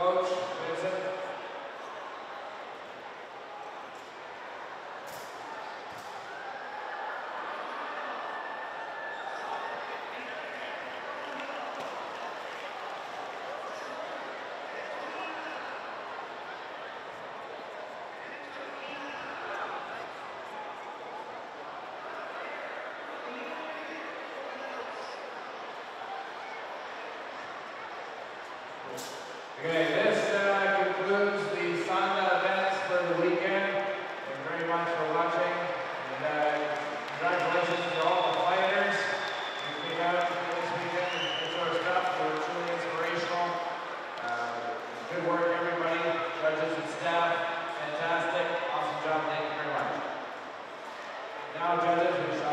Coach, beleza? Thank you. Okay, this uh, concludes the Sanda events for the weekend. Thank you very much for watching. And uh, congratulations to all the fighters who came out this weekend and did our stuff. They were truly inspirational. Uh, good work, everybody, judges and staff. Fantastic. Awesome job. Thank you very much. Now, judges, we shall